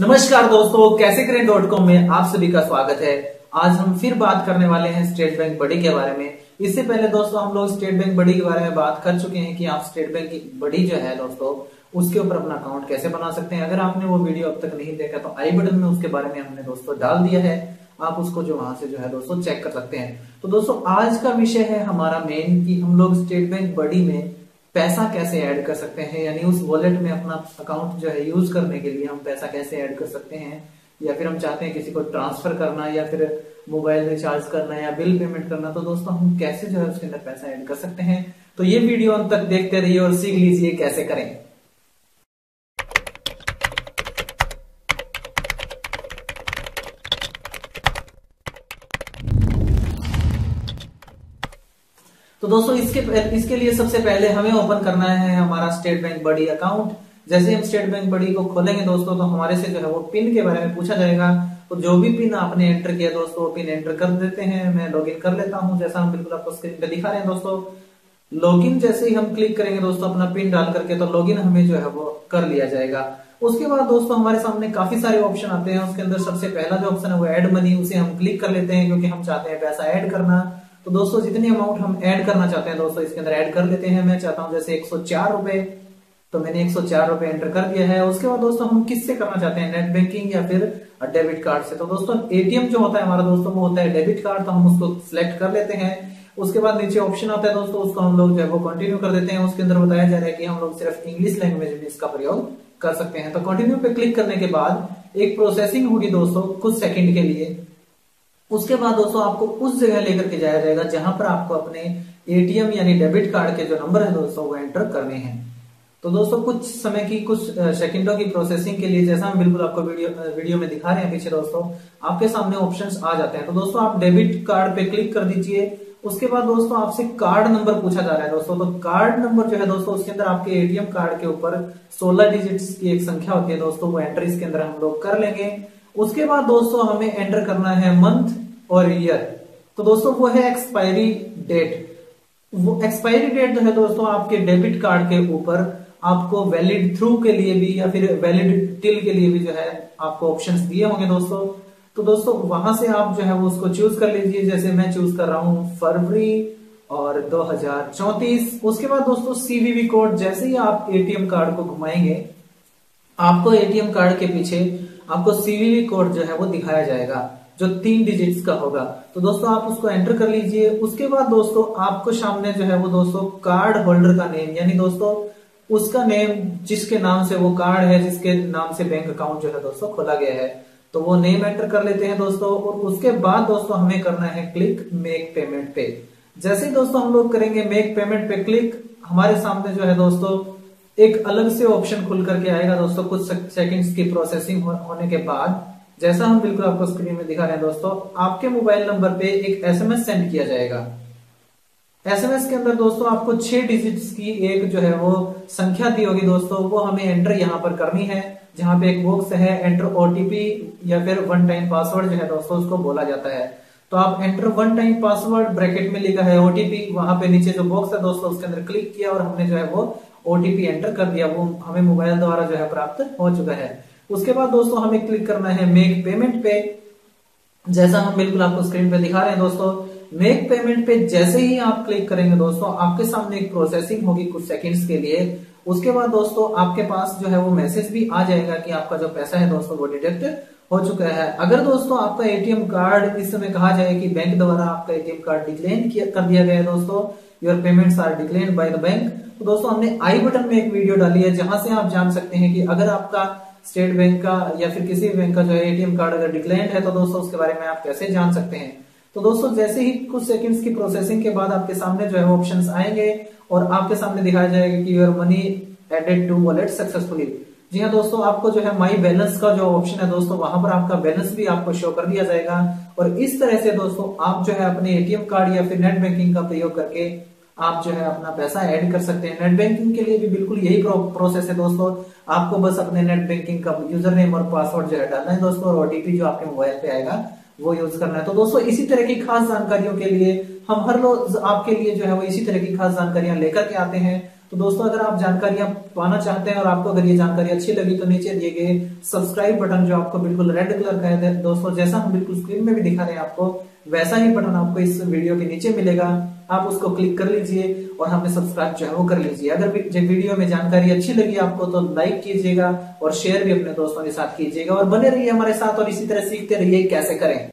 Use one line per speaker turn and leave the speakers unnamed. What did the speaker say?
नमस्कार दोस्तों कैसे करें डॉट कॉम में आप सभी का स्वागत है। आज हम फिर बात करने वाले हैं स्टेट बैंक बड़ी के बारे में। इससे पहले दोस्तों, हम लोग स्टेट बैंक बड़ी के बारे में बात कर चुके हैं कि आप स्टेट बैंक की बड़ी जो है दोस्तों, उसके ऊपर अपना अकाउंट कैसे बना सकते हैं। अगर आपने वो वीडियो अब तक नहीं देखा तो आई बटन में उसके बारे में हमने दोस्तों डाल दिया है। आप उसको जो वहाँ से जो है दोस्तों, चेक कर सकते हैं। तो दोस्तों, आज का विषय है हमारा मेन की हम लोग स्टेट बैंक बड़ी में पैसा कैसे ऐड कर सकते हैं? यानी उस वॉलेट में अपना अकाउंट जो है यूज़ करने के लिए हम पैसा कैसे ऐड कर सकते हैं? या फिर हम चाहते हैं किसी को ट्रांसफ़र करना या फिर मोबाइल रिचार्ज करना या बिल पेमेंट करना? तो दोस्तों, हम कैसे जो है उसके अंदर पैसा ऐड कर सकते हैं? तो ये वीडियो अंत तक देखते रहिए और सीख लीजिए कैसे करें। तो दोस्तों, इसके इसके लिए सबसे पहले हमें ओपन करना है हमारा स्टेट बैंक बड़ी अकाउंट जैसे हम स्टेट बैंक बड़ी को खोलेंगे दोस्तों तो हमारे से जो है वो पिन के बारे में पूछा जाएगा। तो जो भी पिन आपने एंटर किया दोस्तों पिन एंटर कर देते हैं। मैं लॉगिन कर लेता हूँ, जैसा हम बिल्कुल आपको स्क्रीन पे दिखा रहे हैं दोस्तों। लॉगिन जैसे ही हम क्लिक करेंगे दोस्तों, अपना पिन डाल करके तो लॉगिन हमें जो है वो कर लिया जाएगा। उसके बाद दोस्तों, हमारे सामने काफ़ी सारे ऑप्शन आते हैं। उसके अंदर सबसे पहला जो ऑप्शन है वो एड मनी उसे हम क्लिक कर लेते हैं, क्योंकि हम चाहते हैं पैसा ऐड करना। तो दोस्तों, जितनी अमाउंट हम ऐड करना चाहते हैं दोस्तों, इसके अंदर ऐड कर लेते हैं। मैं चाहता हूँ जैसे एक तो मैंने एक सौ एंटर कर दिया है। उसके बाद दोस्तों, हम किससे करना चाहते हैं? नेट बैंकिंग या फिर डेबिट कार्ड से? तो दोस्तों एटीएम जो होता है हमारा दोस्तों, वो होता है डेबिट कार्ड तो हम उसको सिलेक्ट कर लेते हैं। उसके बाद नीचे ऑप्शन आता है दोस्तों, उसको हम लोग जो है वो कंटिन्यू कर देते हैं। उसके अंदर बताया जा रहा है कि हम लोग सिर्फ़ इंग्लिश लैंग्वेज में इसका प्रयोग कर सकते हैं। तो कंटिन्यू पे क्लिक करने के बाद एक प्रोसेसिंग होगी दोस्तों, कुछ सेकंड के लिए। उसके बाद दोस्तों आपको उस जगह लेकर के जाया जाएगा जहाँ पर आपको अपने एटीएम यानी डेबिट कार्ड के जो नंबर है दोस्तों वो एंटर करने हैं। तो दोस्तों कुछ समय की, कुछ सेकंडों की प्रोसेसिंग के लिए जैसा हम बिल्कुल आपको वीडियो वीडियो में दिखा रहे हैं पीछे दोस्तों, आपके सामने ऑप्शंस आ जाते हैं। तो दोस्तों आप डेबिट कार्ड पे क्लिक कर दीजिए। उसके बाद दोस्तों आपसे कार्ड नंबर पूछा जा रहा है दोस्तों। तो कार्ड नंबर जो है दोस्तों उसके अंदर आपके एटीएम कार्ड के ऊपर सोलह डिजिट की एक संख्या होती है दोस्तों, वो एंटर इसके अंदर हम लोग कर लेंगे। उसके बाद दोस्तों हमें एंटर करना है मंथ और ईयर तो दोस्तों वो है एक्सपायरी डेट वो एक्सपायरी डेट जो है दोस्तों आपके डेबिट कार्ड के ऊपर आपको वैलिड थ्रू के लिए भी या फिर वैलिड टिल के लिए भी जो है आपको ऑप्शंस दिए होंगे दोस्तों। तो दोस्तों वहाँ से आप जो है वो उसको चूज़ कर लीजिए। जैसे मैं चूज़ कर रहा हूँ फरवरी और दो उसके बाद दोस्तों सीवीवी कोड जैसे ही आप एटीएम कार्ड को घुमाएँगे, आपको एटीएम कार्ड के पीछे आपको सीवीवी कोड जो है वो दिखाया जाएगा, जो तीन डिजिट्स का होगा। तो दोस्तों, आप उसको एंटर कर लीजिए। उसके बाद दोस्तों, आपको सामने जो है वो दोस्तों कार्ड होल्डर का नेम यानी दोस्तों, उसका नेम जिसके नाम से वो कार्ड है, जिसके नाम से बैंक अकाउंट जो है दोस्तों खोला गया है। तो वो नेम एंटर कर लेते हैं दोस्तों, और उसके बाद दोस्तों हमें करना है क्लिक मेक पेमेंट पे। जैसे ही दोस्तों हम लोग करेंगे मेक पेमेंट पे क्लिक हमारे सामने जो है दोस्तों एक अलग से ऑप्शन खुल करके आएगा दोस्तों, कुछ सेकंड्स की प्रोसेसिंग होने के बाद। जैसा हम बिल्कुल आपको स्क्रीन में दिखा रहे हैं दोस्तों, आपके मोबाइल नंबर पे एक एसएमएस सेंड किया जाएगा। एसएमएस के अंदर दोस्तों, आपको छह डिजिट्स की एक जो है वो संख्या दी होगी दोस्तों, वो हमें एंटर यहाँ पर करनी है, जहाँ पे एक बॉक्स है एंटर ओटीपी या फिर वन टाइम पासवर्ड जो है दोस्तों, उसको बोला जाता है। तो आप enter one time password bracket में लिखा है ओटीपी वहाँ पे नीचे जो बॉक्स है दोस्तों, उसके अंदर क्लिक किया और हमने जो है वो ओटीपी एंटर कर दिया, वो हमें मोबाइल द्वारा जो है प्राप्त हो चुका है। उसके बाद दोस्तों हमें क्लिक करना है मेक पेमेंट पे। जैसा हम बिल्कुल आपको स्क्रीन पे दिखा रहे हैं दोस्तों मेक पेमेंट पे जैसे ही आप क्लिक करेंगे दोस्तों, आपके सामने एक प्रोसेसिंग होगी कुछ सेकंड्स के लिए। उसके बाद दोस्तों आपके पास जो है वो मैसेज भी आ जाएगा कि आपका जो पैसा है दोस्तों वो डिटेक्ट हो चुका है। अगर दोस्तों आपका एटीएम कार्ड इस समय कहा जाए कि बैंक द्वारा आपका एटीएम कार्ड डिक्लेन कर दिया गया है दोस्तों your payments are declined by the bank तो दोस्तों, हमने आई बटन में एक वीडियो डाली है, जहाँ से आप जान सकते हैं कि अगर आपका स्टेट बैंक का या फिर किसी बैंक का जो है एटीएम कार्ड अगर डिक्लेंड है तो दोस्तों, उसके बारे में आप कैसे जान सकते हैं? तो दोस्तों, जैसे ही कुछ सेकंड्स की प्रोसेसिंग के बाद आपके सामने जो है ऑप्शंस आएँगे और आपके सामने दिखाया जाएगा कि your money added to wallet successfully जी हाँ दोस्तों, आपको जो है माई बैलेंस का जो ऑप्शन है दोस्तों, वहाँ पर आपका बैलेंस भी आपको शो कर दिया जाएगा। और इस तरह से दोस्तों, आप जो है अपने एटीएम कार्ड या फिर नेट बैंकिंग का प्रयोग करके आप जो है अपना पैसा ऐड कर सकते हैं। नेट बैंकिंग के लिए भी बिल्कुल यही प्रोसेस है दोस्तों। आपको बस अपने नेट बैंकिंग का यूज़र नेम और पासवर्ड जो है डालना है दोस्तों, और ओटीपी जो आपके मोबाइल पे आएगा, वो यूज़ करना है। तो दोस्तों, इसी तरह की खास जानकारियों के लिए हम हर रोज आपके लिए जो है वो इसी तरह की खास जानकारियाँ लेकर के आते हैं। तो दोस्तों, अगर आप जानकारियाँ पाना चाहते हैं और आपको अगर ये जानकारी अच्छी लगी तो नीचे दिए गए सब्सक्राइब बटन जो आपको बिल्कुल रेड कलर का है, दोस्तों, जैसा हम बिल्कुल स्क्रीन में भी दिखा रहे हैं आपको, वैसा ही बटन आपको इस वीडियो के नीचे मिलेगा। आप उसको क्लिक कर लीजिए और हमें सब्सक्राइब जो है वो कर लीजिए। अगर वीडियो में जानकारी अच्छी लगी आपको तो लाइक कीजिएगा और शेयर भी अपने दोस्तों के साथ कीजिएगा और बने रहिए हमारे साथ और इसी तरह सीखते रहिए कैसे करें।